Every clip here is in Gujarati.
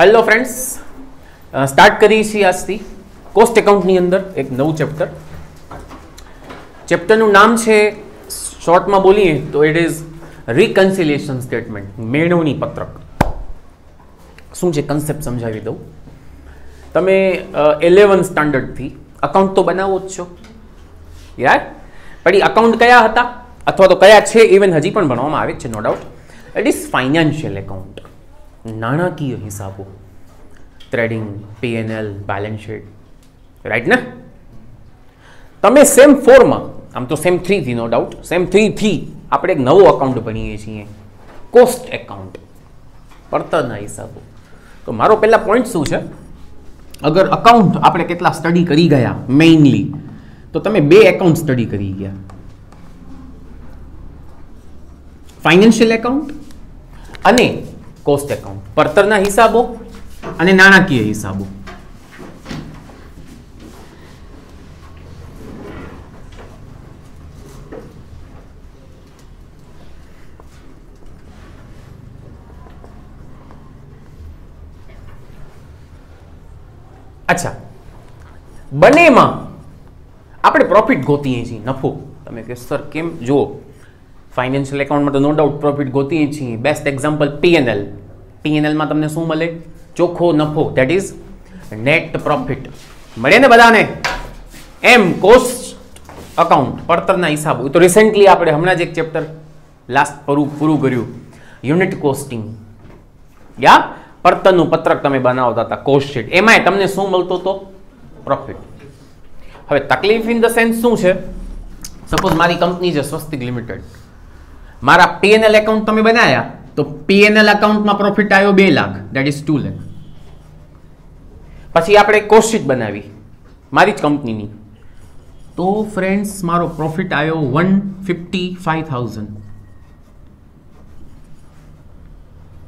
હેલો ફ્રેન્ડ્સ સ્ટાર્ટ કરીએ છીએ આજથી. કોસ્ટ એકાઉન્ટની અંદર એક નવું ચેપ્ટર ચેપ્ટરનું નામ છે શોર્ટમાં બોલીએ તો ઇટ ઇઝ રિકન્સિલિએશન સ્ટેટમેન્ટ મેળવણી પત્રક. શું છે કન્સેપ્ટ સમજાવી દઉં? તમે ઇલેવન સ્ટાન્ડર્ડથી અકાઉન્ટ તો બનાવો જ છો. યાર પણ એ અકાઉન્ટ કયા હતા? અથવા તો કયા છે? ઇવન હજી પણ ભણવામાં આવે છે no doubt it is financial account નાણાકીય હિસાબો. Trading PNL balance sheet right ને? તમે સેમ ફોરમાં આમ તો સેમ થ્રીથી નો ડાઉટ સેમ થ્રીથી આપણે એક નવો અકાઉન્ટ ભણીએ છીએ. કોસ્ટ એકાઉન્ટ પડતરના હિસાબો. તો મારો પહેલા પોઈન્ટ શું છે? અગર અકાઉન્ટ આપણે કેટલા સ્ટડી કરી ગયા મેઇનલી તો તમે બે એકાઉન્ટ સ્ટડી કરી ગયા. ફાઇનાન્શિયલ એકાઉન્ટ અને કોસ્ટ એકાઉન્ટ પડતરના હિસાબો અને નાણાકીય હિસાબો. અચ્છા. બંનેમાં આપણે પ્રોફિટ ગોતીએ છીએ. નફો. તમે કે સર કેમ? જુઓ ફાઇનાન્શિયલ એકાઉન્ટમાં તો નો ડાઉટ પ્રોફિટ ગોતીએ છીએ બેસ્ટ એક્ઝામ્પલ પીએનએલ પીએનએલમાં તમને શું મળે? ચોખ્ખો નફો દેટ ઇઝ નેટ પ્રોફિટ મળે ને બધાને? એમ કોસ્ટ અકાઉન્ટ પડતરના હિસાબો. તો રિસેન્ટલી આપણે હમણાં જ એક ચેપ્ટર લાસ્ટ પૂરું પૂરું કર્યું. યુનિટ કોસ્ટિંગ યા? પડતરનું પત્રક તમે બનાવતા હતા કોસ્ટ શીટ એમાંય તમને શું મળતો હતો પ્રોફિટ હવે તકલીફ ઇન ધ સેન્સ શું છે? સપોઝ મારી કંપની છે સ્વસ્તિક લિમિટેડ. મારા પીએનએલ એકાઉન્ટ તમે બનાવ્યા તો પીએનએલ એકાઉન્ટમાં પ્રોફિટ આવ્યો બે લાખ. દેટ ઇઝ ટુ લેખ પછી આપણે કોસ્ટ બનાવી. મારી જ કંપનીની. તો ફ્રેન્ડ્સ મારો પ્રોફિટ આવ્યો વન ફિફ્ટી ફાઈવ થાઉઝન્ડ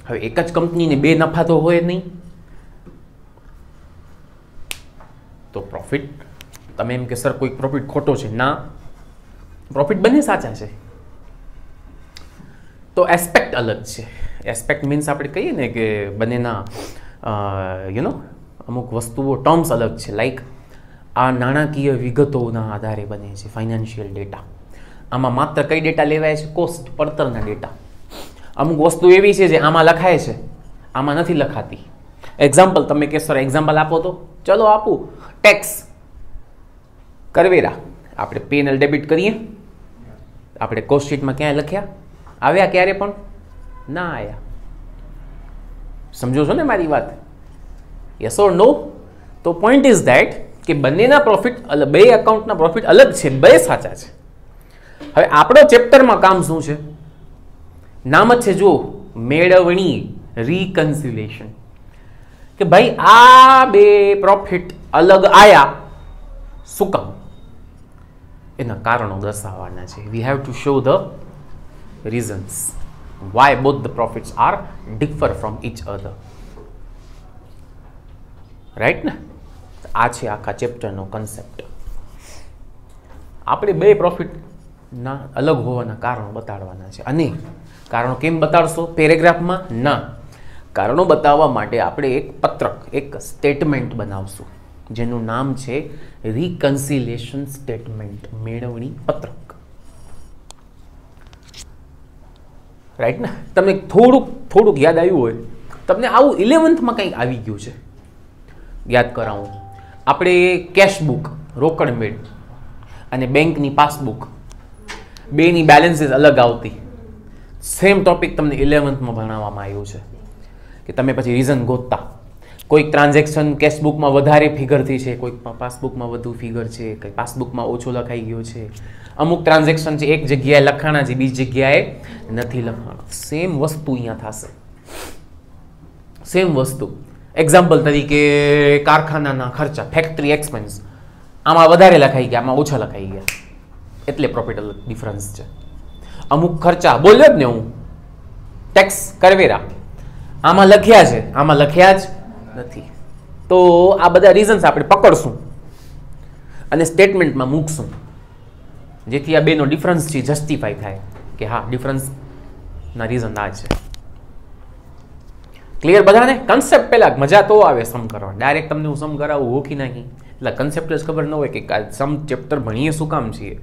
હવે એક જ કંપનીને બે નફા તો હોય નહીં. તો પ્રોફિટ તમે એમ કે સર કોઈ પ્રોફિટ ખોટો છે. ના. પ્રોફિટ બંને સાચા છે. તો એસ્પેક્ટ અલગ છે. એસ્પેક્ટ મીન્સ આપણે કહીએ ને કે બંનેના યુ નો અમુક વસ્તુઓ ટર્મ્સ અલગ છે. લાઈક આ નાણાકીય વિગતોના આધારે બને છે ફાઇનાન્શિયલ ડેટા આમાં માત્ર કઈ ડેટા લેવાય છે? કોસ્ટ પડતરના ડેટા અમુક વસ્તુ એવી છે જે આમાં લખાય છે. આમાં નથી લખાતી. એક્ઝામ્પલ તમે કે સર એક્ઝામ્પલ આપો તો. ચલો આપું. ટેક્સ કરવેરા. આપણે પીએનએલ ડેબિટ કરીએ. આપણે કોસ્ટ શીટમાં ક્યાંય લખ્યા? આવ્યા ક્યારે પણ? ના આવ્યા સમજો છો ને મારી વાત? યસ ઓર નો તો પોઈન્ટ ઇઝ ધેટ કે બંનેના પ્રોફિટ બે એકાઉન્ટના પ્રોફિટ અલગ છે, બે સાચા છે. હવે આપણો ચેપ્ટરમાં કામ શું છે? નામ જ છે જુઓ, મેળવણી રિકન્સિલેશન કે ભાઈ આ બે પ્રોફિટ અલગ આયા, શું કામ? એના કારણો દર્શાવવાના છે. We have to show the reasons why both the profits are differ from each other. Right ને આ છે આખા ચેપ્ટરનો કન્સેપ્ટ આપણે બે પ્રોફિટના અલગ હોવાના કારણો બતાડવાના છે. અને કારણો કેમ બતાડશો? પેરેગ્રાફમાં ના. કારણો બતાવવા માટે આપણે એક પત્રક, એક સ્ટેટમેન્ટ બનાવશું. જેનું નામ છે રિકન્સિલેશન સ્ટેટમેન્ટ મેળવણી પત્રક. રાઈટ ને? તમને થોડુંક થોડુંક યાદ આવ્યું હોય, તમને આવું ઇલેવન્થમાં કંઈક આવી ગયું છે. યાદ કરાવું. આપણે કેશબુક રોકડ મેળ અને બેંકની પાસબુક બેની બેલેન્સીસ અલગ આવતી. સેમ ટોપિક તમને ઇલેવન્થમાં ભણાવવામાં આવ્યું છે. કે તમે પછી રીઝન ગોતતા. કોઈક ટ્રાન્ઝેક્શન કેશબુકમાં વધારે ફિગરથી છે, કોઈક પાસબુકમાં વધુ ફિગર છે કંઈક પાસબુકમાં ઓછો લખાઈ ગયો છે. અમુક ટ્રાન્ઝેક્શન છે, એક જગ્યાએ લખાણા છે, બીજી જગ્યાએ નથી લખાણા. સેમ વસ્તુ અહીંયા થશે. સેમ વસ્તુ. એક્ઝામ્પલ તરીકે કારખાનાના ખર્ચા ફેક્ટરી એક્સપેન્સ આમાં વધારે લખાઈ ગયા, આમાં ઓછા લખાઈ ગયા. એટલે પ્રોફિટ ડિફરન્સ છે. અમુક ખર્ચા, બોલ્યો જ ને હું ટેક્સ કરવેરા આમાં લખ્યા છે, આમાં લખ્યા જ નથી. તો આ બધા રીઝન્સ આપણે પકડશું અને સ્ટેટમેન્ટમાં મૂકશું. જેથી આ બેનો ડિફરન્સ છે જસ્ટિફાઈ થાય કે હા ડિફરન્સના રીઝન આ છે. ક્લિયર બધાને? કન્સેપ્ટ પહેલાં મજા તો આવે સમ કરવા. ડાયરેક્ટ તમને હું સમ કરાવું હોકી નાખી. એટલે કન્સેપ્ટ જ ખબર ન હોય કે સમ ચેપ્ટર ભણીએ શું કામ છીએ.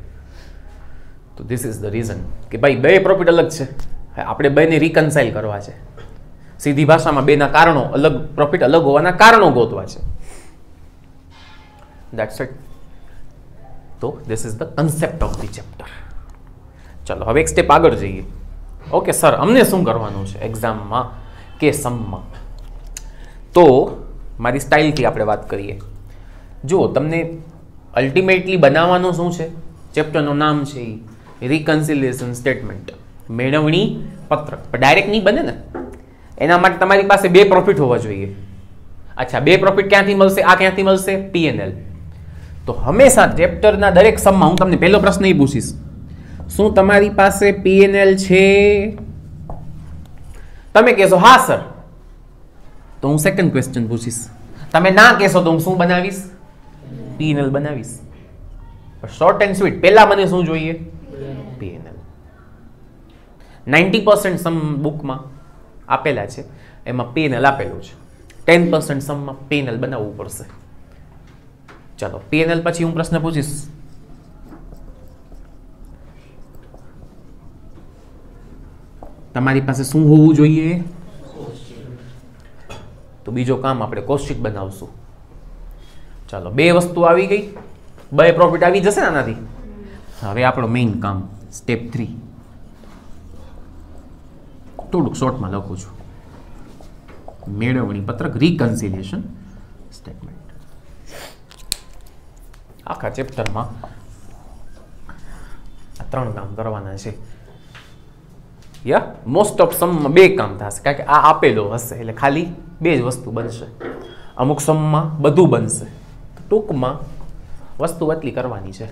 તો ધીસ ઇઝ ધ રીઝન કે ભાઈ, બે પ્રોફિટ અલગ છે. આપણે બેને રિકન્સાઇલ કરવા છે. સીધી ભાષામાં બેના કારણો અલગ પ્રોફિટ અલગ હોવાના કારણો ગોતવા છે. દેટ્સ ઇટ તો this is the concept of the chapter ચલો, હવે એક સ્ટેપ આગળ જઈએ. ઓકે સર અમને શું કરવાનું છે એક્ઝામમાં કે સમમાં તો, મારી સ્ટાઇલથી આપણે વાત કરીએ. જુઓ, તમને અલ્ટિમેટલી બનાવવાનું શું છે? ચેપ્ટરનું નામ છે એ રિકન્સિલિએશન સ્ટેટમેન્ટ મેળવણી પત્ર પણ ડાયરેક્ટ નહીં બને ને? એના માટે તમારી પાસે બે પ્રોફિટ હોવા જોઈએ. અચ્છા, બે પ્રોફિટ ક્યાંથી મળશે? આ ક્યાંથી મળશે? પીએનએલ તો હંમેશા ચેપ્ટરના દરેક સમમાં હું તમને પહેલો પ્રશ્ન એ પૂછીશ. શું તમારી પાસે પીએનએલ છે? તમે કહેશો, હા, સર. તો હું સેકન્ડ ક્વેશ્ચન પૂછીશ. તમે ના કહેશો તો હું શું બનાવીશ? પીએનએલ બનાવીશ. શોર્ટ એન્ડ સ્વીટ પહેલા મને શું જોઈએ? પીએનએલ નાઇન્ટી પર્સન્ટ સમ બુકમાં આપેલા છે, એમાં પીએનએલ આપેલું છે. ટેન પર્સન્ટ સમમાં પીએનએલ બનાવવું પડશે. ચાલો પીએનએલ પછી હું પ્રશ્ન પૂછીશ. તમારી પાસે શું હોવું જોઈએ? તો બીજો કામ આપણે કોસ્ટિક બનાવશું. ચાલો, બે વસ્તુ આવી ગઈ. બે પ્રોફિટ આવી જશે ને આનાથી? હવે આપણો મેઇન કામ સ્ટેપ થ્રી થોડુંક શોર્ટમાં લખું છું. મેળવણી પત્રક રિકન્સિલિએશન સ્ટેટમેન્ટ આખા ચેપ્ટરમાં. આ ત્રણ કામ કરવાના છે. યા મોસ્ટ ઓફ સમમાં બે કામ થશે, કારણ કે આ આપેલો હશે, એટલે ખાલી બે જ વસ્તુ બનશે. અમુક સમમાં બધું બનશે. ટૂંકમાં વસ્તુ એટલી કરવાની છે.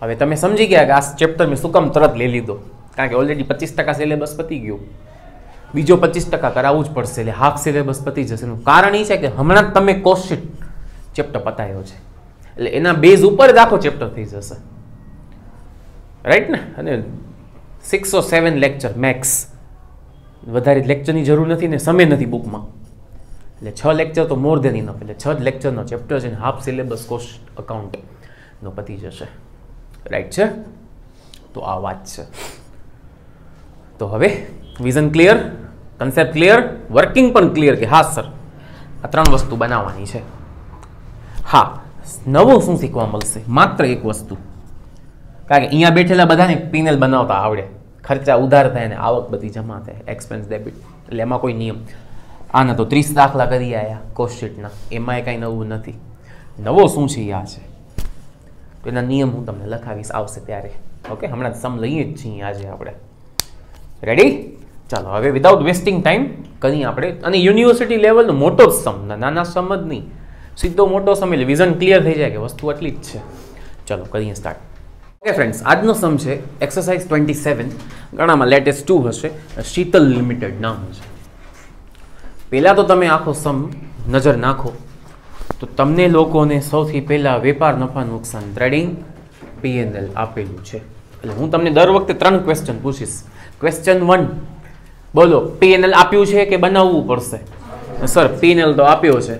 હવે તમે સમજી ગયા કે આ ચેપ્ટર મેં શું તરત લઈ લીધો. કારણ કે ઓલરેડી પચીસ ટકા સિલેબસ પતી ગયું. બીજો પચીસ ટકા કરાવવું જ પડશે, એટલે હાફ સિલેબસ પતી જશે. એનું કારણ એ છે કે હમણાં જ તમે કોસ્ટ ચેપ્ટર પતાયો છે. એટલે એના બેઝ ઉપર જ આખો ચેપ્ટર થઈ જશે. રાઈટ ને? અને six or seven lecture max વધારે લેક્ચરની જરૂર નથી ને સમય નથી બુકમાં એટલે છ લેક્ચર તો મોર દેન ઇનફ એટલે છ જ લેક્ચરનો ચેપ્ટર છે હાફ સિલેબસ કોસ્ટ અકાઉન્ટનો પતી જશે. રાઈટ છે? તો આ વાત છે. તો હવે vision clear concept clear working પણ ક્લિયર કે હા સર આ ત્રણ વસ્તુ બનાવવાની છે. હા, નવું શું શીખવા મળશે? માત્ર એક વસ્તુ. કારણ કે અહીંયા બેઠેલા બધાને પીનલ બનાવતા આવડે. ખર્ચા ઉધાર થાય ને આવક બધી જમા થાય એક્સપેન્સ ડેબિટ એટલે એમાં કોઈ નિયમ. આના તો ત્રીસ દાખલા કરી આવ્યા કોસ્ટશીટના એમાં કાંઈ નવું નથી. નવો શું છે આ છે? તો એના નિયમ હું તમને લખાવીશ, આવશે ત્યારે. ઓકે? હમણાં સમ લઈએ જ છીએ આજે આપણે. રેડી ચાલો, હવે વિધાઉટ વેસ્ટિંગ ટાઈમ કરીએ આપણે. અને યુનિવર્સિટી લેવલનો મોટો સમ નાના સમ જ નહીં. સીધો મોટો સમ એટલે વિઝન ક્લિયર થઈ જાય કે વસ્તુ આટલી જ છે. ચલો, કરીએ સ્ટાર્ટ ઓકે ફ્રેન્ડ્સ આજનો સમ છે એક્સરસાઇઝ ટ્વેન્ટી સેવન ઘણામાં લેટેસ્ટ ટુ હશે. શીતલ લિમિટેડ નામ છે પહેલાં તો તમે આખો સમ નજર નાખો. તો તમને લોકોને સૌથી પહેલાં વેપાર નફા નુકસાન ટ્રેડિંગ પીએનએલ આપેલું છે. એટલે હું તમને દર વખતે ત્રણ ક્વેશ્ચન પૂછીશ. ક્વેશ્ચન વન બોલો પીએનએલ આપ્યું છે કે બનાવવું પડશે? સર પીએનએલ તો આપ્યો છે.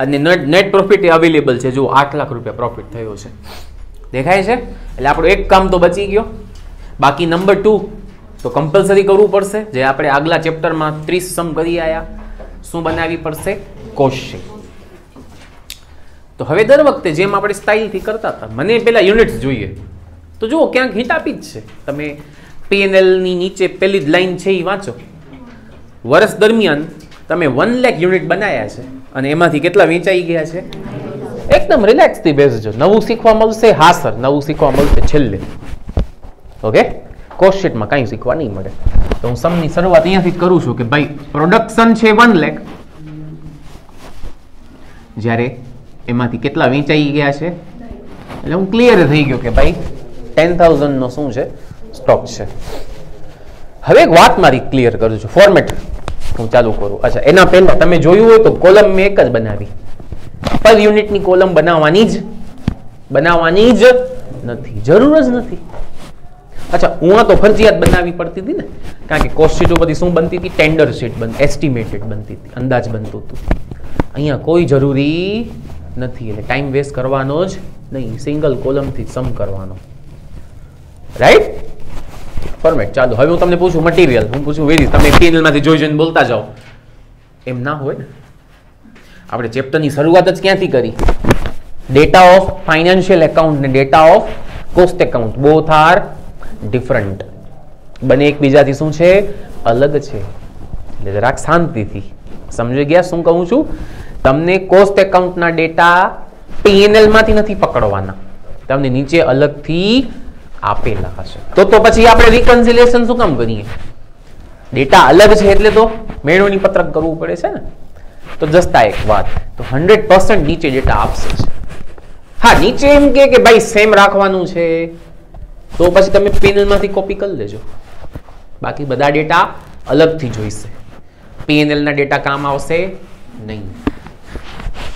અને નેટ નેટ પ્રોફિટ અવેલેબલ છે. જો આઠ લાખ રૂપિયા પ્રોફિટ થયો છે. દેખાય છે? એટલે આપણો એક કામ તો બચી ગયો. બાકી નંબર ટુ તો કમ્પલસરી કરવું પડશે. જે આપણે આગલા ચેપ્ટરમાં ત્રીસ સમ કરી આવ્યા શું બનાવવી પડશે? કોશિક તો હવે દર વખતે જેમ આપણે સ્ટાઇલથી કરતા હતા, મને પહેલાં યુનિટ્સ જોઈએ. તો જુઓ, ક્યાંક હિટ આપી જ છે. તમે પીએનએલની નીચે પહેલી જ લાઈન છે એ વાંચો. વર્ષ દરમિયાન તમે વન લેખ યુનિટ બનાવ્યા છે. અને એમાંથી કેટલા વેચાઈ ગયા છે? એકદમ રિલેક્સથી બેસજો નવું શીખવા મળશે, હા સર, નવું શીખવા મળશે છેલ્લે. ઓકે કોસ્ટશીટમાં કાંઈ શીખવા નહીં મળે. તો હું સમની શરૂઆત અહીંયાથી કરું છું કે ભાઈ પ્રોડક્શન છે વન લેખ જ્યારે એમાંથી કેટલા વેચાઈ ગયા છે? એટલે હું ક્લિયર થઈ ગયો કે ભાઈ ટેન થાઉઝન્ડનો શું છે? સ્ટોક છે. હવે એક વાત મારી ક્લિયર કરું છું. ફોર્મેટ હું ચાલુ કરું. અચ્છા, એના પહેલા તમે જોયું હોય તો કોલમ મેં એક જ બનાવી. પર યુનિટની કોલમ બનાવવાની જ બનાવવાની જ નથી. જરૂર જ નથી. અચ્છા હું તો ફરજિયાત બનાવવી પડતી હતી ને? કારણ કે કોસ્ટ શીટો બધી શું બનતી હતી? ટેન્ડર શીટ બન એસ્ટિમેટેડ બનતી હતી. અંદાજ બનતું હતું. અહીંયા કોઈ જરૂરી નથી. એટલે ટાઈમ વેસ્ટ કરવાનો જ નહીં. સિંગલ કોલમથી સમ કરવાનો. રાઈટ ફોર્મેટ ચાલો હવે હું તમને પૂછું મટીરિયલ હું પૂછું વેરી, તમે પીએનએલમાંથી જોઈ જોઈને બોલતા જાઓ. એમ ના હોય ને. આપણે ચેપ્ટરની શરૂઆત જ ક્યાંથી કરી? ડેટા ઓફ ફાઇનાન્શિયલ એકાઉન્ટ ને data of cost account both are different બંને એકબીજાથી શું છે? અલગ છે. એટલે જરાક શાંતિથી. સમજી ગયા? શું કહું છું? તમને કોસ્ટ એકાઉન્ટના ડેટા પીએનએલમાંથી નથી પકડવાના. તમને નીચે અલગથી આપેલા હશે તો તો પછી આપણે રિકન્સિલિયેશન શું કામ કરીએ? ડેટા અલગ છે એટલે તો મેળવણી પત્રક કરવું પડે છે ને? તો જસ્તા એક વાત. તો હંડ્રેડ પર્સન્ટ નીચે ડેટા આપશે હા, નીચે એમ કે કે ભાઈ સેમ રાખવાનું છે. તો પછી તમે પેનલમાંથી કોપી કરી લેજો. બાકી બધા ડેટા અલગથી જોઈશે. પીએનએલના ડેટા કામ આવશે નહીં.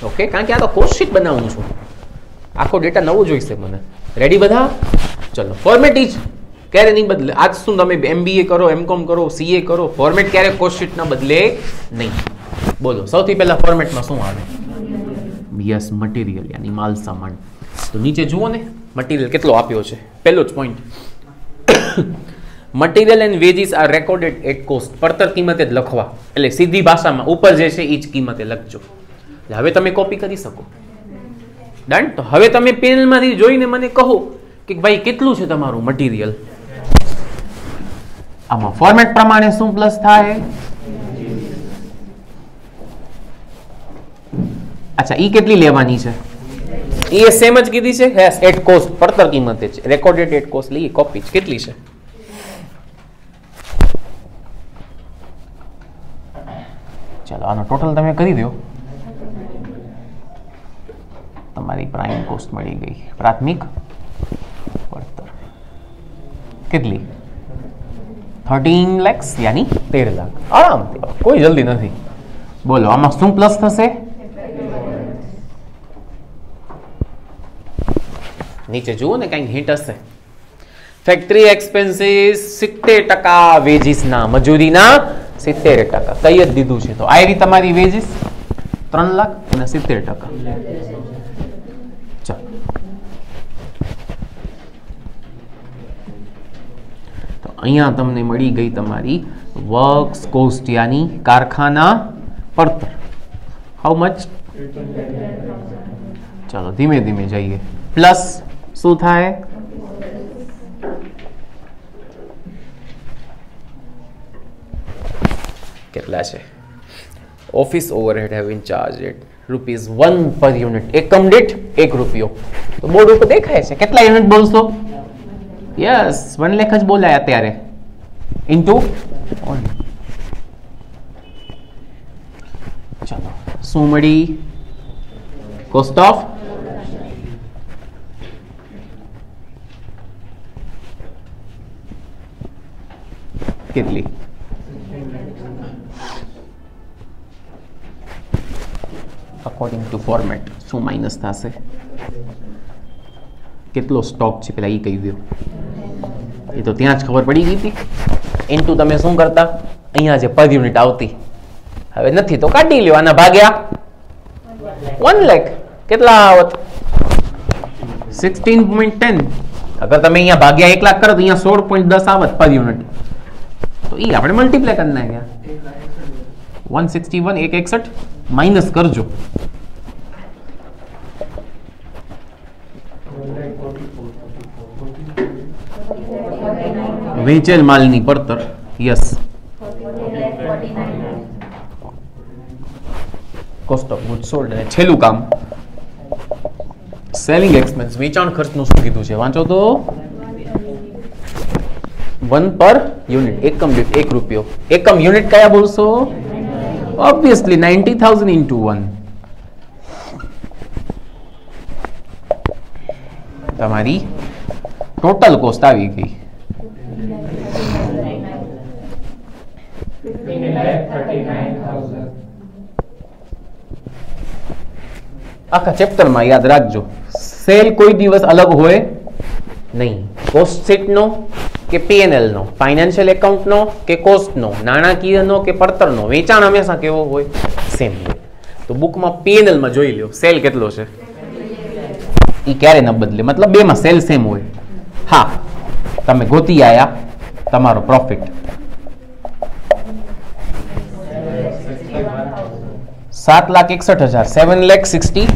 ઓકે કારણ કે આ તો કોસ્ટ બનાવું છું. આખો ડેટા નવો જોઈશે મને. રેડી બધા? ચલો ફોર્મેટ જ. ક્યારે નહીં બદલે? આજ શું તમે એમબીએ કરો એમકોમ કરો સીએ કરો ફોર્મેટ ક્યારે કોશીટના બદલે નહીં? બોલો, સૌથી પહેલા ફોર્મેટમાં શું આવે? યસ મટીરિયલ યાની માલ સામાન. તો નીચે જુઓ ને મટીરિયલ કેટલો આપ્યો છે? પહેલો જ point material and wages are recorded at cost પડતર કિંમતે જ લખવા. એટલે સીધી ભાષામાં ઉપર જે છે એ જ કિંમતે લખજો. એટલે હવે તમે કોપી કરી શકો. ડન તો હવે તમે પેનલમાંથી જોઈને મને કહો. કે ભાઈ કેટલું છે તમારું મટીરિયલ આમાં ફોર્મેટ પ્રમાણે શું પ્લસ થાય? અચ્છા ઈ કેટલી લેવાની છે? એ સેમ જ કીધી છે. હેસ એટ કોસ્ટ પડતર કિંમતે છે. રેકોર્ડેડ એટ કોસ્ટ લઈએ કોપી કેટલી છે? ચાલો આનો ટોટલ તમે કરી દો. તમારી પ્રાઇમ કોસ્ટ મળી ગઈ. પ્રાથમિક કેટલી થર્ટીન લેક્સ યાની તેર લાખ આરામથી કોઈ જલ્દી નથી બોલો આમાં શું પ્લસ થશે નીચે જુઓ ને કંઈક હિન્ટ હશે ફેક્ટરી એક્સપેન્સીસ સિત્તેર ટકા વેજીસના મજૂરીના સિત્તેર ટકા કઈ જ દીધું છે તો આવી તમારી વેજીસ ત્રણ લાખ અને સિત્તેર ટકા ચાલો તો અહીંયા તમને મળી ગઈ તમારી વર્ક્સ કોસ્ટ યાની કારખાના પડતર. હાઉ મચ ચાલો, ધીમે ધીમે જઈએ. પ્લસ શું થાય? કેટલા છે? Office overhead have in charge at rupees one per unit એકમ દીઠ એક રૂપિયો. તો બોર્ડ ઉપર દેખાય છે. કેટલા યુનિટ બોલશો યસ વન લેખ જ બોલાય અત્યારે ઇન્ટુ ચાલો શું મળી કોસ્ટ ઓફ કેટલી અકોર્ડિંગ ટુ ફોર્મેટ શું માઇનસ થશે કેટલો સ્ટોક છે પેલા એ કહી દો એ તો ત્યાં જ ખબર પડી ગઈ હતી. ઇન્ટુ તમે શું કરતા? અહીંયા જે પર યુનિટ આવતી. હવે નથી તો કાઢી લ્યો આના ભાગ્યા. વન લેખ કેટલા આવત? સિક્સટીન પોઈન્ટ ટેન અગર તમે અહીંયા ભાગ્યા એક લાખ કરો તો અહીંયા સોળ પોઈન્ટ દસ આવત પર યુનિટ તો એ આપણે મલ્ટીપ્લાય કરી નાખ્યા. વન સિક્સટી વન એક એકસઠ માઇનસ કરજો. વેચેલ માલની પડતર. Yes cost of good sold અને છેલ્લું કામ. સેલિંગ એક્સપેન્સ વેચાણ ખર્ચનું શું કીધું છે? વાંચો તો. વન પર યુનિટ એકમ દીઠ એક રૂપિયો. એકમ યુનિટ કયા બોલશો? Obviously ninety thousand into one તમારી ટોટલ કોસ્ટ આવી ગઈ. આખા ચેપ્ટરમાં યાદ રાખજો સેલ કોઈ દિવસ અલગ હોય નહીં કોસ્ટ શીટનો કે પીએનએલનો ફાઇનાન્શિયલ એકાઉન્ટનો કે કોસ્ટનો નાણાકીયનો કે પડતરનો વેચાણ હંમેશા કેવો હોય સેમ હોય તો બુકમાં પીએનએલમાં જોઈ લો સેલ કેટલો છે? એ ક્યારે ન બદલે? મતલબ બેમાં સેલ સેમ હોય. હા. તમે ગોતી આયા, તમારો પ્રોફિટ સાત લાખ એકસઠ હજાર સેવન લેખ સિક્સટી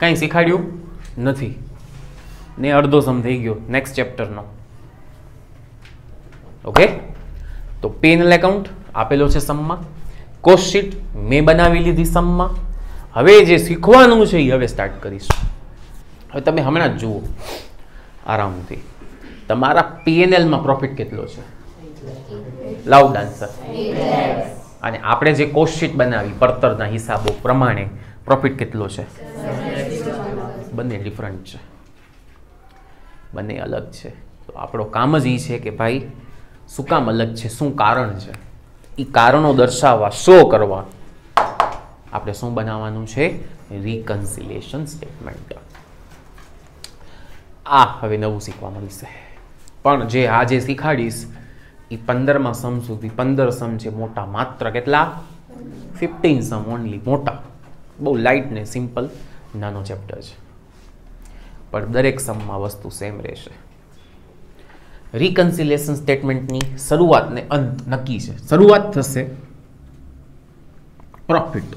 કંઈ શીખાડ્યું નથી. ને અડધો સમ થઈ ગયો નેક્સ્ટ ચેપ્ટરનો ઓકે તો પેનલ એકાઉન્ટ આપેલો છે સમમાં કોસ્ટ શીટ મેં બનાવી લીધી સમમાં હવે જે શીખવાનું છે એ હવે સ્ટાર્ટ કરીશું. હવે તમે હમણાં જ જુઓ. આરામથી. તમારા પીએનએલમાં પ્રોફિટ કેટલો છે? લાઉડ આન્સર અને આપણે જે કોસ્ટશીટ બનાવી પડતરના હિસાબો પ્રમાણે પ્રોફિટ કેટલો છે? બંને ડિફરન્ટ છે. બંને અલગ છે. તો આપણો કામ જ એ છે કે ભાઈ, શું કામ અલગ છે? શું કારણ છે? એ કારણો દર્શાવવા શો કરવા. આપણે શું બનાવવાનું છે? રિકન્સિલેશન સ્ટેટમેન્ટ આ હવે નવું શીખવા મળશે પણ જે આજે શીખાડીશ એ પંદરમાં સમ સુધી પંદર સમ છે મોટા, માત્ર કેટલા? ફિફ્ટીન સમ ઓનલી મોટા. બહુ લાઇટ ને સિમ્પલ નાનો ચેપ્ટર છે. પણ દરેક સમમાં વસ્તુ સેમ રહેશે. રિકન્સિલેશન સ્ટેટમેન્ટની શરૂઆત ને અંત નક્કી છે. શરૂઆત થશે profit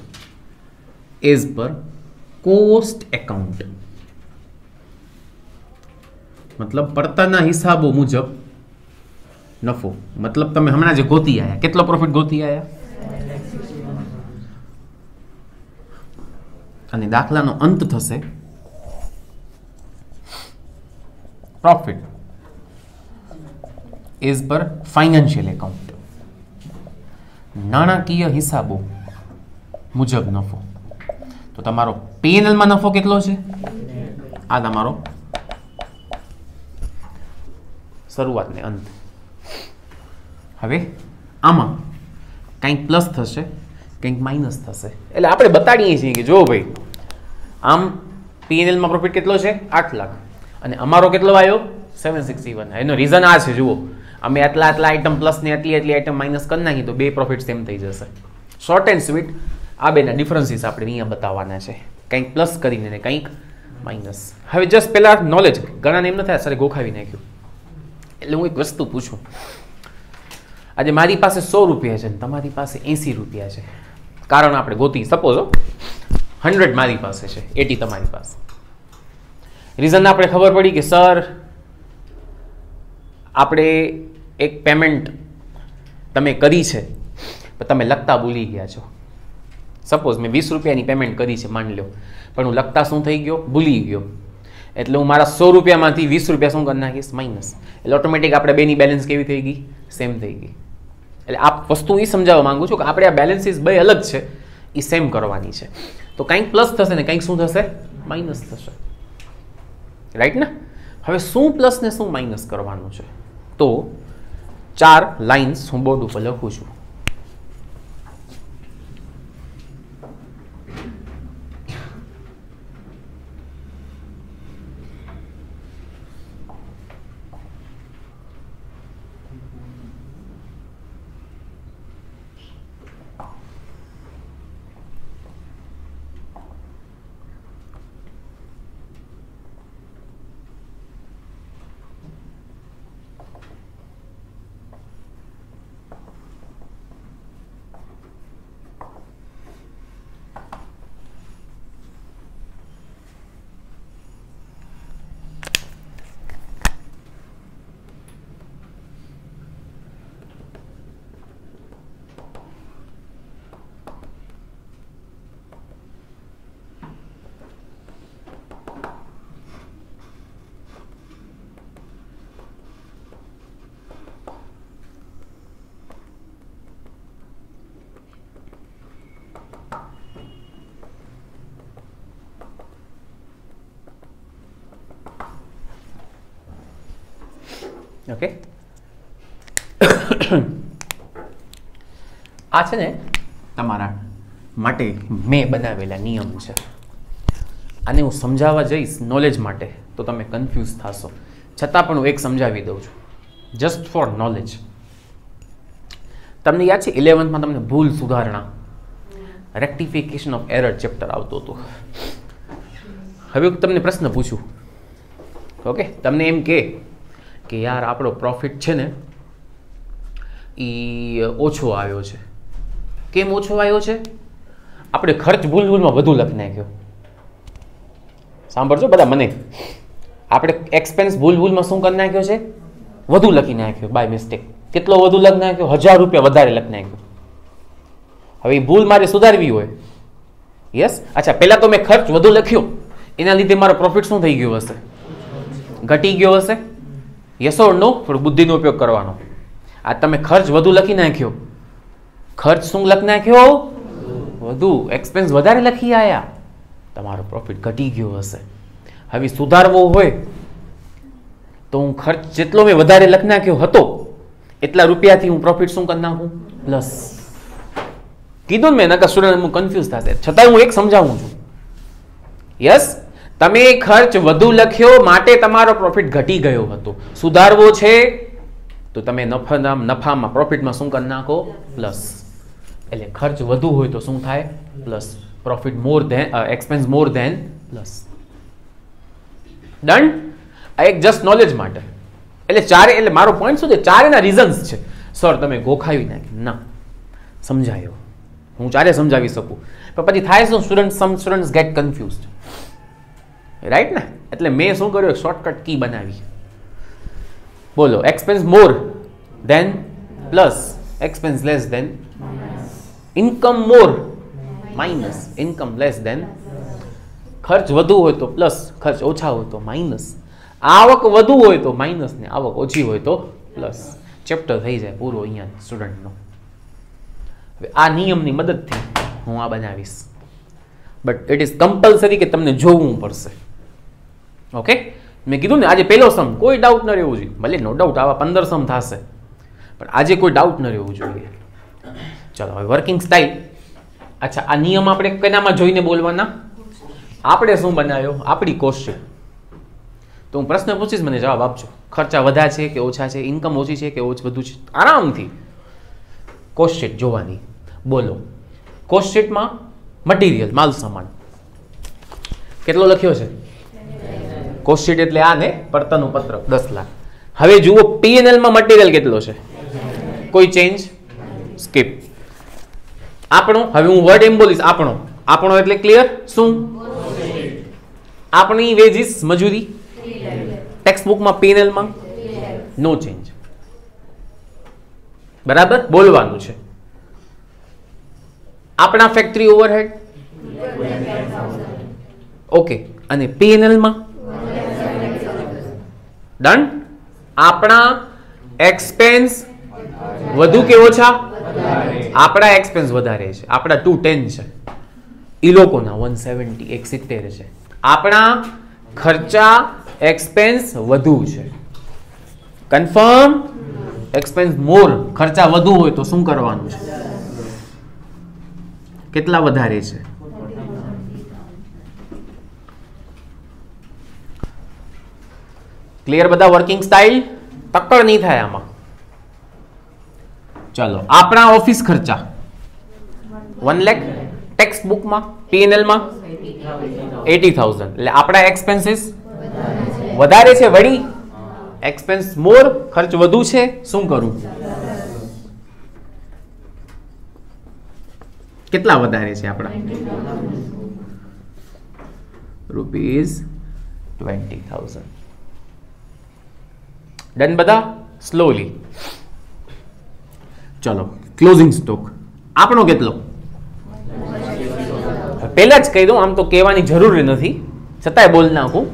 as per cost account મતલબ પડતાના હિસાબો મુજબ નફો. મતલબ તમે હમણાં જે ગોતી આયા. કેટલો પ્રોફિટ ગોતી આયા? અને દાખલાનો અંત થશે. Profit as per financial account નાણાકીય હિસાબો મુજબ નફો. તો તમારો પીએનએલમાં નફો કેટલો છે? આ તમારો શરૂઆત ને અંત. હવે આમાં કંઈક પ્લસ થશે, કંઈક માઇનસ થશે. એટલે આપણે બતાડીએ છીએ કે જો ભાઈ, આમ પીએનએલમાં પ્રોફિટ કેટલો છે? આઠ લાખ. અને અમારો કેટલો આવ્યો? સેવન સિક્સટી વન એનો રીઝન આ છે, જુઓ. અમે આટલા આટલા આઈટમ પ્લસ ને આટલી આટલી આઇટમ માઇનસ કરી નાખી, તો બે પ્રોફિટ સેમ થઈ જશે. શોર્ટ એન્ડ સ્વીટ આ બેના ડિફરન્સીસ આપણે અહીંયા બતાવવાના છે. કંઈક પ્લસ કરીને કંઈક માઇનસ હવે જસ્ટ પહેલાં નોલેજ ઘણાને એમ ન થયા સર ગોખાવી નાખ્યું. એટલે હું એક વસ્તુ પૂછું. આજે મારી પાસે સો રૂપિયા છે તમારી પાસે એંસી રૂપિયા છે. કારણ આપણે ગોતી સપોઝ હંડ્રેડ મારી પાસે છે, એટી તમારી પાસે. રીઝન આપણે ખબર પડી કે સર આપણે એક પેમેન્ટ તમે કરી છે, પણ તમે લખતા ભૂલી ગયા છો. સપોઝ મેં વીસ રૂપિયાની પેમેન્ટ કરી છે, માની લો. પણ હું લખતા શું થઈ ગયો? ભૂલી ગયો. એટલે હું મારા સો રૂપિયામાંથી વીસ રૂપિયા શું કરી નાખીશ? માઇનસ એટલે ઓટોમેટિક આપણે બેની બેલેન્સ કેવી થઈ ગઈ? સેમ થઈ ગઈ. એટલે આ વસ્તુ એ સમજાવવા માંગુ છું કે આપણે આ બેલેન્સીસ બે અલગ છે એ સેમ કરવાની છે. તો કંઈક પ્લસ થશે ને કંઈક શું થશે? માઇનસ થશે. રાઈટ ને? હવે શું પ્લસ ને શું માઇનસ કરવાનું છે? તો ચાર લાઇન્સ હું બોર્ડ ઉપર લખું છું. ઓકે? આ છે ને તમારા માટે મેં બનાવેલા નિયમ છે. આને હું સમજાવવા જઈશ નોલેજ માટે, તો તમે કન્ફ્યુઝ થશો. છતાં પણ હું એક સમજાવી દઉં છું. જસ્ટ ફોર નોલેજ તમને યાદ છે ઇલેવન્થમાં તમને ભૂલ સુધારણા? રેક્ટિફિકેશન ઓફ એરર ચેપ્ટર આવતું હતું. હવે હું તમને પ્રશ્ન પૂછું. ઓકે? તમને એમ કે કે યાર, આપણો પ્રોફિટ છે ને એ ઓછો આવ્યો છે. કેમ ઓછો આવ્યો છે? આપણે ખર્ચ ભૂલ ભૂલમાં વધુ લખી નાખ્યો. સાંભળજો બધા મને. આપણે એક્સપેન્સ ભૂલ ભૂલમાં શું કરી નાખ્યો છે? વધુ લખી નાખ્યો બાય મિસ્ટેક કેટલો વધુ લખી નાખ્યો? હજાર રૂપિયા વધારે લખી નાખ્યો. હવે એ ભૂલ મારે સુધારવી હોય. યસ અચ્છા, પહેલાં તો મેં ખર્ચ વધુ લખ્યો. એના લીધે મારો પ્રોફિટ શું થઈ ગયો હશે? ઘટી ગયો હશે? યસ ઓર નો થોડું બુદ્ધિનો ઉપયોગ કરવાનો. આ તમે ખર્ચ વધુ લખી નાખ્યો. ખર્ચ શું લખી નાખ્યો? વધુ. એક્સપેન્સ વધારે લખી આવ્યા તમારો પ્રોફિટ ઘટી ગયો હશે. હવે સુધારવો હોય તો હું ખર્ચ જેટલો મેં વધારે લખી નાખ્યો હતો, એટલા રૂપિયાથી હું પ્રોફિટ શું કરી નાખું? પ્લસ કીધું ને મેં નકા સ્ટુડન્ટ હું કન્ફ્યુઝ થશે. છતાંય હું એક સમજાવું છું. યસ તમે ખર્ચ વધુ લખ્યો, માટે તમારો પ્રોફિટ ઘટી ગયો હતો. સુધારવો છે, તો તમે નફા નફામાં પ્રોફિટમાં શું કરી નાખો? પ્લસ એટલે ખર્ચ વધુ હોય તો શું થાય? Plus profit more than expense more than plus done આ એક જસ્ટ નોલેજ માટે. એટલે ચારે એટલે મારો પોઈન્ટ શું છે? ચારેના રીઝન્સ છે. સર તમે ગોખાવી નાખી. ના. સમજાયો. હું ચારે સમજાવી શકું. પણ પછી થાય શું? Student some students get confused right ને? એટલે મેં શું કર્યું? શોર્ટકટ કી બનાવી. બોલો expense more than plus expense less than income more minus income less than ખર્ચ વધુ હોય તો પ્લસ ખર્ચ ઓછા હોય તો માઇનસ આવક વધુ હોય તો માઇનસ ને આવક ઓછી હોય તો પ્લસ ચેપ્ટર થઈ જાય પૂરો અહીંયા સ્ટુડન્ટનો હવે આ નિયમની મદદથી હું આ બનાવીશ. બટ ઇટ ઇઝ કમ્પલસરી કે તમને જોવું પડશે. ઓકે મેં કીધું ને, આજે પહેલો સમ, કોઈ ડાઉટ ન રહેવું જોઈએ. ભલે નો ડાઉટ આવા પંદર સમ થશે. પણ આજે કોઈ ડાઉટ ન રહેવું જોઈએ. ચલો, હવે વર્કિંગ સ્ટાઇલ અચ્છા, આ નિયમ આપણે કેનામાં જોઈને બોલવાના? આપણે શું બનાવ્યો? આપણી કોસ્ટ તો હું પ્રશ્ન પૂછીશ, મને જવાબ આપજો. ખર્ચા વધારે છે કે ઓછા છે? ઇન્કમ ઓછી છે કે ઓછ વધુ છે? આરામથી કોસ્ટેટ જોવાની. બોલો. કોસ્ટેટમાં મટીરિયલ માલ સામાન. કેટલો લખ્યો છે? કોસ્ટ એટલે આ ને પડતરનું પત્રક. દસ લાખ. હવે જુઓ પીએનએલમાં મટીરિયલ કેટલો છે? કોઈ ચેન્જ સ્કીપ આપણો હવે હું વર્ડ એમ બોલીશ આપણો. આપણો એટલે ક્લિયર શું? આપણી વેજીસ મજૂરી? ટેક્સ્ટ બુકમાં પીએનએલમાં નો ચેન્જ બરાબર? બોલવાનું છે. આપણા ફેક્ટરી ઓવરહેડ ઓકે અને પીએનએલમાં ડન આપણા એક્સપેન્સ વધુ કે ઓછા આપણા એક્સપેન્સ વધારે છે. આપણા ટુ ટેન છે. એ લોકોના વન સેવન્ટી એક સિત્તેર છે. આપણા ખર્ચા એક્સપેન્સ વધુ છે. કન્ફર્મ એક્સપેન્સ મોર ખર્ચા વધુ હોય તો શું કરવાનું છે? કેટલા વધારે છે? ક્લિયર બધા વર્કિંગ સ્ટાઇલ તક્કડ નહીં થાય આમાં. ચાલો, આપણા ઓફિસ ખર્ચા. વન લેખ ટેક્સ્ટ બુકમાં પીએનએલમાં એટી થાઉઝન્ડ એટલે આપણા એક્સપેન્સીસ વધારે છે વળી? એક્સપેન્સ મોર ખર્ચ વધુ છે? શું કરું? કેટલા વધારે છે આપણા? રૂપીઝ ટ્વેન્ટી થાઉઝન્ડ ડન બધા સ્લોલી ચલો ક્લોઝિંગ સ્ટોક આપણો કેટલો પહેલા જ કહી દઉં આમ તો કહેવાની જરૂર નથી છતાંય બોલ નાખું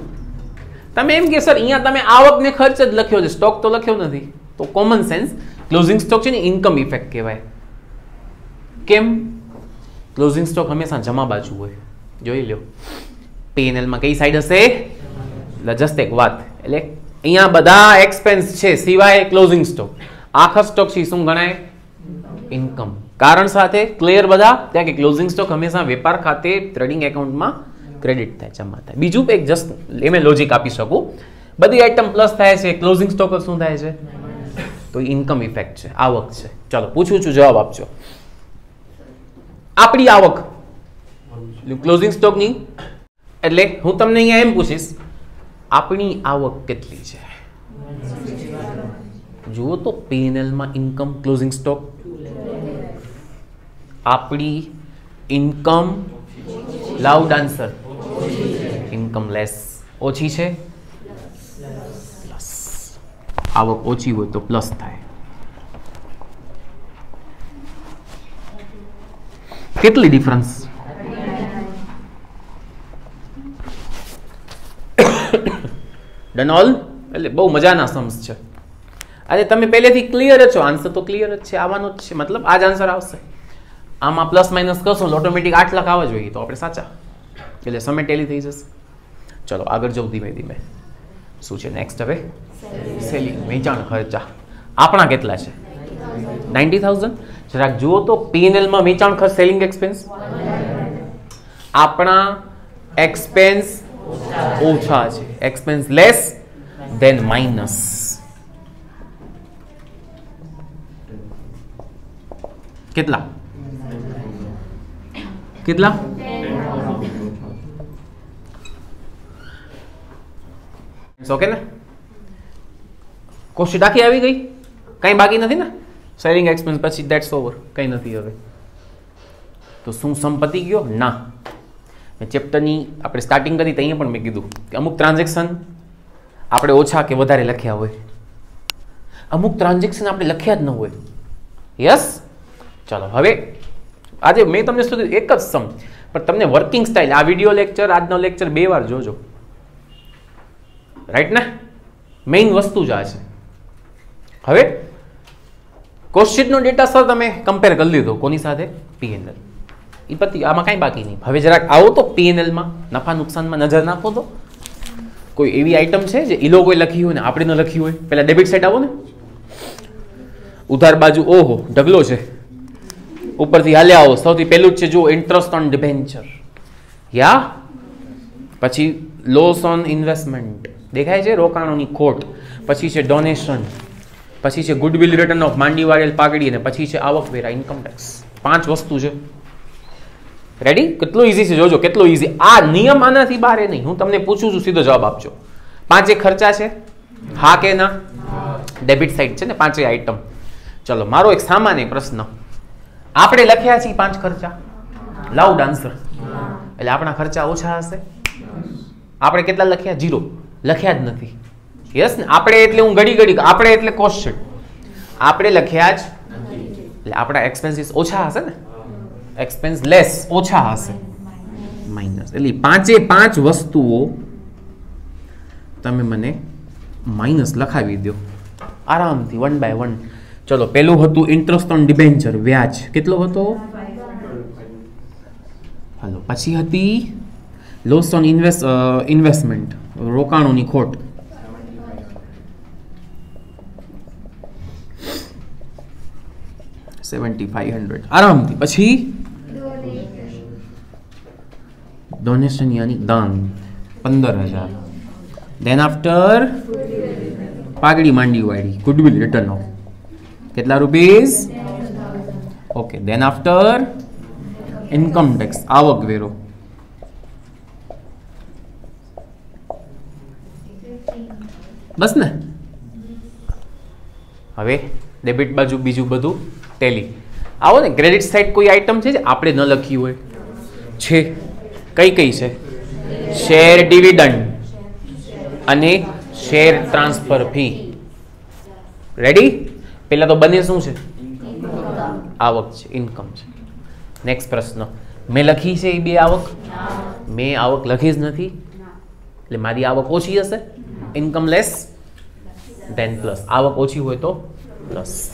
તમે એમ કે સર અહીંયા તમે આવક ને ખર્ચ જ લખ્યો છે સ્ટોક તો લખ્યો નથી તો કોમન સેન્સ ક્લોઝિંગ સ્ટોક છે ને ઇન્કમ ઇફેક્ટ કહેવાય કેમ ક્લોઝિંગ સ્ટોક હંમેશા જમા બાજુ હોય જોઈ લો પીએનએલમાં કઈ સાઈડ હશે એટલે જસ્ટ એક વાત એટલે અહીંયા બધા એક્સપેન્સ છે સિવાય ક્લોઝિંગ સ્ટોક આખા સ્ટોક છે શું ગણાય? ઇન્કમ કારણ સાથે ક્લિયર બધા? ત્યાં કે ક્લોઝિંગ સ્ટોક હંમેશા વેપાર ખાતે ટ્રેડિંગ એકાઉન્ટમાં ક્રેડિટ થાય જમા થાય. બીજું એક જસ્ટ એમે લોજિક આપી શકું. બધી આઈટમ પ્લસ થાય છે ક્લોઝિંગ સ્ટોક શું થાય છે? તો ઇન્કમ ઇફેક્ટ છે આવક છે. ચલો પૂછું છું જવાબ આપજો. આપણી આવક. ક્લોઝિંગ સ્ટોકની એટલે હું તમને અહીંયા એમ પૂછીશ આપણી આવક કેટલી છે? જુઓ તો પીએનએલમાં ઇન્કમ ક્લોઝિંગ સ્ટોક આપણી income loud answer income less ઓછી છે. પ્લસ આવક ઓછી હોય તો પ્લસ થાય. કેટલી ડિફરન્સ ડન ઓલ એટલે બહુ મજાના સમ્સ છે. આજે તમે પહેલેથી ક્લિયર જ છો. આન્સર તો ક્લિયર જ છે, આવવાનો જ છે. મતલબ આ જ આન્સર આવશે. આમાં પ્લસ માઇનસ કરશો ઓટોમેટિક આઠ લાખ આવવા જોઈએ તો આપણે સાચા. એટલે સમેટેલી થઈ જશે. ચલો, આગળ જવું ધીમે ધીમે શું છે નેક્સ્ટ હવે? સેલિંગ વેચાણ ખર્ચા. આપણા કેટલા છે? નાઇન્ટી થાઉઝન્ડ જરાક જુઓ તો પીએનએલમાં વેચાણ ખર્ચ સેલિંગ એક્સપેન્સ આપણા એક્સપેન્સ ઓછા છે એક્સપેન્સ લેસ દેન માઇનસ કેટલા કેટલા ઓકે ને કોશી ટાંકી આવી ગઈ કંઈ બાકી નથી ને સેલિંગ એક્સપેન્સ પછી દેટ્સ ઓવર કંઈ નથી હવે તો શું સંપત્તિ ગયો ના મેં ચેપ્ટરની આપણે સ્ટાર્ટિંગ કરી ત્યાં પણ મેં કીધું કે અમુક ટ્રાન્ઝેક્શન આપણે ઓછા કે વધારે લખ્યા હોય. અમુક ટ્રાન્ઝેક્શન આપણે લખ્યા જ ન હોય. યસ ચાલો, હવે આજે મેં તમને શું એક જ સમ પણ તમને વર્કિંગ સ્ટાઇલ આ વીડિયો લેક્ચર આજનો લેક્ચર બે વાર જોજો. રાઈટ ને? મેઇન વસ્તુ જ આ છે. હવે કોસ્ટશીટનો ડેટા સર તમે કમ્પેર કરી લીધો. કોની સાથે? પીએનએલ એ પતિ આમાં કાંઈ બાકી નહીં. હવે જરાક આવો તો પીએનએલમાં નફા નુકસાનમાં નજર નાખો તો. કોઈ એવી આઇટમ છે જે એ લોકોએ લખી હોય ને આપણે ન લખી હોય? પહેલાં ડેબિટ સાઈડ આવો ને. ઉધાર બાજુ, ઓહો, ઢગલો છે. ઉપરથી હાલે આવો. સૌથી પહેલું જ છે જો ઇન્ટરેસ્ટ ઓન ડિબેન્ચર યા? પછી લોસ ઓન ઇન્વેસ્ટમેન્ટ દેખાય છે રોકાણોની ખોટ. પછી છે ડોનેશન પછી છે ગુડવિલ રિટર્ન ઓફ માંડી વાળેલ પાકડી અને પછી છે આવકવેરા ઇન્કમ ટેક્સ પાંચ વસ્તુ છે. રેડી કેટલો ઈઝી છે? જોજો, કેટલો ઈઝી આ નિયમ આનાથી બહાર નહીં. હું તમને પૂછું છું, સીધો જવાબ આપજો. પાંચે ખર્ચા છે? હા કે ના? ડેબિટ સાઈડ છે ને? પાંચે આઈટમ ચલો, મારો એક સામાન્ય પ્રશ્ન. આપણે લખ્યા છીએ પાંચ ખર્ચા. લાઉડ આન્સર એટલે આપણા ખર્ચા ઓછા હશે? આપણે કેટલા લખ્યા? જીરો લખ્યા જ નથી. યસ ને? આપણે એટલે હું ઘડી ઘડી, આપણે એટલે કોસ્ટ આપણે લખ્યા જ એટલે આપણા એક્સપેન્સીસ ઓછા હશે ને? એક્સપેન્સ લેસ ઓછા હશે. માઇનસ એટલે પાંચે પાંચ વસ્તુઓ તમે મને માઇનસ લખાવી દો. આરામથી વન બાય વન ચલો, પેલું હતું ઇન્ટરેસ્ટ ઓન ડિબેન્ચર વ્યાજ. કેટલો હતો? હાલો, પછી હતી લોસ ઓન ઇન્વેસ્ટ ઇન્વેસ્ટમેન્ટ રોકાણોની ખોટ. સેવન્ટી ફાઈવ હંડ્રેડ આરામથી, પછી ડોનેશન યાની દાન પંદર હજાર. દેન આફ્ટર પાઘડી માંડી વાળી ગુડવિલ રિટર્ન ઓફ કેટલા rupees okay then after income tax આવક વેરો. બસ ને? હવે ડેબિટ બાજુ બીજું બધું ટેલી આવો ને ક્રેડિટ સાઇડ કોઈ આઈટમ છે જે આપણે ન લખી હોય? છે. કઈ કઈ છે? શેર ડિવિડન્ડ અને શેર ટ્રાન્સફર ફી. રેડી પહેલાં તો બંને શું છે? આવક છે ઇન્કમ છે. નેક્સ્ટ પ્રશ્ન. મેં લખી છે એ બે આવક? મેં આવક લખી જ નથી. એટલે મારી આવક ઓછી હશે? ઇન્કમ લેસ ધેન પ્લસ આવક ઓછી હોય તો પ્લસ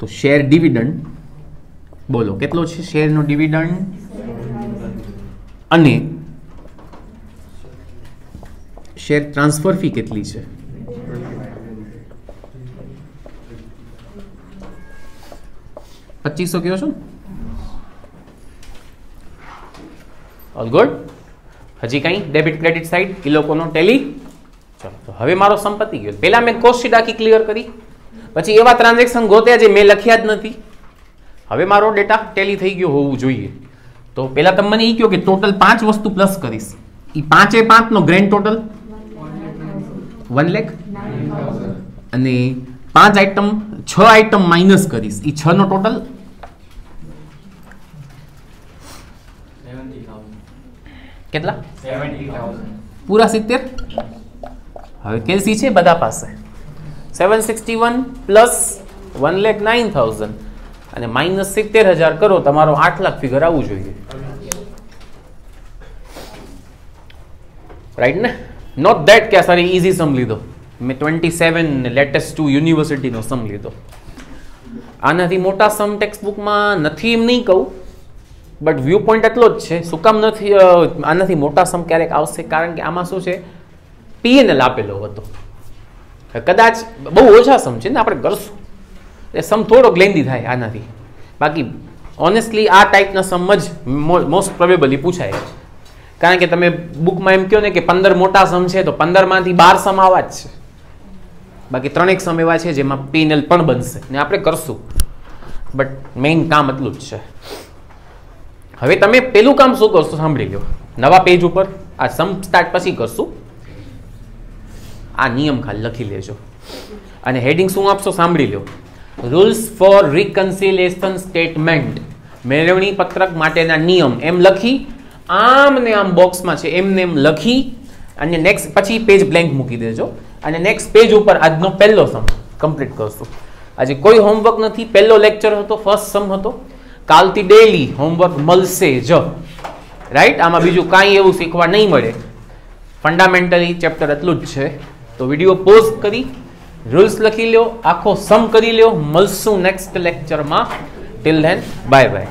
તો શેર ડિવિડન્ડ બોલો, કેટલો છે શેરનો ડિવિડન્ડ? અને શેર ટ્રાન્સફર ફી કેટલી છે? પચીસો કયો છો? ઓલ ગુડ હજી કંઈ ડેબિટ ક્રેડિટ સાઈડ એ લોકોનો ટેલી ચલો, તો હવે મારો સંપત્તિ ગયો. પહેલાં મેં કોસ્ટ શીટ આખી ક્લિયર કરી. પછી એવા ટ્રાન્ઝેક્શન ગોત્યા જે મેં લખ્યા જ નથી. હવે મારો ડેટા ટેલી થઈ ગયો હોવું જોઈએ. તો પહેલાં તમે મને એ કહો કે ટોટલ પાંચ વસ્તુ પ્લસ કરીશ. એ પાંચે પાંચનો ગ્રેન્ડ ટોટલ વન લેખ અને પાંચ આઈટમ છ આઈટમ માઇનસ કરીશ. એ છ નો ટોટલ કેટલા? પૂરા સિત્તેર? હવે કેસી છે બધા પાસે. Seven sixty one plus one lakh nine thousand અને માઇનસ સિત્તેર હજાર કરો, તમારો આઠ લાખ ફિગર આવવું જોઈએ. રાઈટ ને? નોટ દેટ કે સારી ઇઝી સમ લીધો. મેં ટ્વેન્ટી સેવન લેટેસ્ટ ટુ યુનિવર્સિટીનો સમ લીધો. આનાથી મોટા સમ ટેક્સ્ટ બુકમાં નથી એમ નહીં કહું બટ વ્યૂ પોઈન્ટ એટલો જ છે. શું કામ નથી આનાથી મોટા સમ ક્યારેક આવશે? કારણ કે આમાં શું છે? પીએનએલ આપેલો હતો. કદાચ બહુ ઓછા સમ છે ને, આપણે કરશું. એ સમ થોડો લેન્દી થાય આનાથી. બાકી ઓનેસ્ટલી આ ટાઈપના સમ જ મોસ્ટ પ્રોબેબલી પૂછાય. કારણ કે તમે બુકમાં એમ કહો ને કે પંદર મોટા સમ છે, તો પંદરમાંથી બાર સમ આવા જ છે. બાકી ત્રણેક સમ એવા છે જેમાં પેનલ પણ બનશે. ને આપણે કરશું. બટ મેઇન કામ એટલું જ છે. હવે તમે પેલું કામ શું કરશો સાંભળી લો નવા પેજ ઉપર આ સમ સ્ટાર્ટ પછી કરશું. આ નિયમ ખાલી લખી લેજો. અને હેડિંગ શું આપશો સાંભળી લો રૂલ્સ ફોર રિકન્સિલેશન સ્ટેટમેન્ટ મેળવણી પત્રક માટેના નિયમ. એમ લખી, આમ ને આમ બોક્સમાં છે, એમને એમ લખી, અને નેક્સ્ટ પછી પેજ બ્લેન્ક મૂકી દેજો. અને નેક્સ્ટ પેજ ઉપર આજનો પહેલો સમ કમ્પ્લીટ કરશું. આજે કોઈ હોમવર્ક નથી, પહેલો લેક્ચર હતો ફર્સ્ટ સમ હતો. કાલથી ડેલી હોમવર્ક મળશે જ. રાઈટ આમાં બીજું કાંઈ એવું શીખવા નહીં મળે. ફંડામેન્ટલી ચેપ્ટર એટલું જ છે. તો વીડિયો પોઝ કરી. રૂલ્સ લખી લ્યો આખો સમ કરી લ્યો. મળશું નેક્સ્ટ લેક્ચરમાં ટિલ ધેન બાય બાય